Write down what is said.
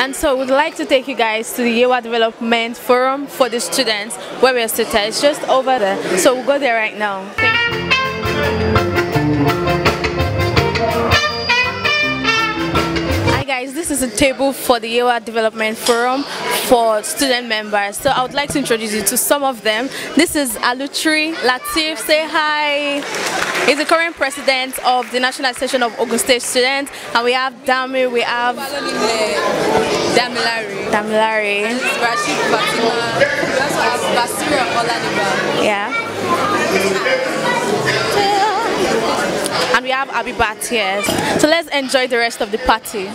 And so we'd like to take you guys to the Yewa Development Forum for the students where we're seated. It's just over there. So we'll go there right now. Hi guys, this is a table for the Yewa Development Forum for student members. So I would like to introduce you to some of them. This is Alutri Latif. Say hi. He's the current president of the National Association of Ogun State Students. And we have Dami, we have Damilari. Damilari. Rashid Fatima. We also have Basira Oladiba. Yeah. And we have Abibat here. So let's enjoy the rest of the party.